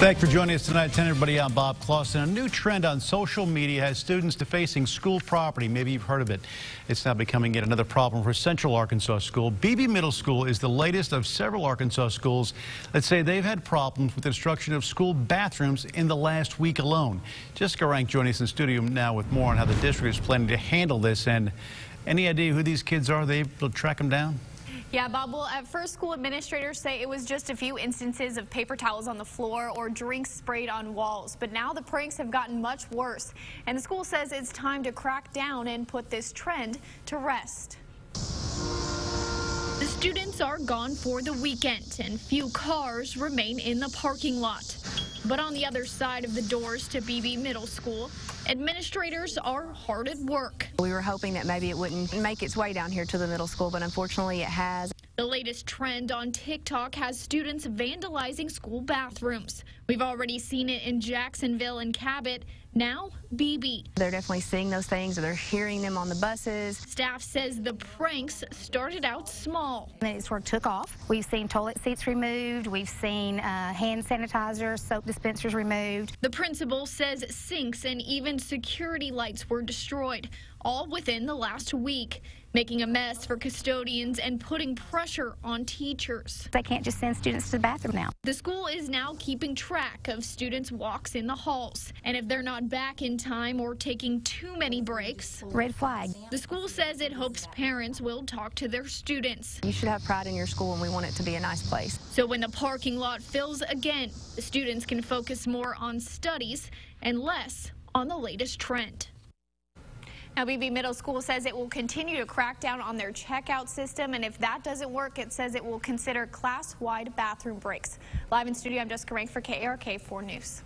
Thanks for joining us tonight. 10 everybody. I'm Bob Clausen. A new trend on social media has students defacing school property. Maybe you've heard of it. It's now becoming yet another problem for Central Arkansas School. Beebe Middle School is the latest of several Arkansas schools that say they've had problems with destruction of school bathrooms in the last week alone. Jessica Rank joining us in studio now with more on how the district is planning to handle this. And any idea who these kids are? They to track them down? Yeah, Bob, well, at first school administrators say it was just a few instances of paper towels on the floor or drinks sprayed on walls. But now the pranks have gotten much worse. And the school says it's time to crack down and put this trend to rest. The students are gone for the weekend and few cars remain in the parking lot. But on the other side of the doors to Beebe Middle School, administrators are hard at work. We were hoping that maybe it wouldn't make its way down here to the middle school, but unfortunately it has. The latest trend on TikTok has students vandalizing school bathrooms. We've already seen it in Jacksonville and Cabot. Now, Beebe. They're definitely seeing those things or they're hearing them on the buses. Staff says the pranks started out small. And it sort of took off. We've seen toilet seats removed. We've seen uh, hand sanitizer, soap dispensers removed. The principal says sinks and even security lights were destroyed, all within the last week making a mess for custodians and putting pressure on teachers. They can't just send students to the bathroom now. The school is now keeping track of students' walks in the halls. And if they're not back in time or taking too many breaks, red flag. The school says it hopes parents will talk to their students. You should have pride in your school and we want it to be a nice place. So when the parking lot fills again, the students can focus more on studies and less on the latest trend. Now, Beebe Middle School says it will continue to crack down on their checkout system, and if that doesn't work, it says it will consider class-wide bathroom breaks. Live in studio, I'm Jessica Rank for KARK 4 News.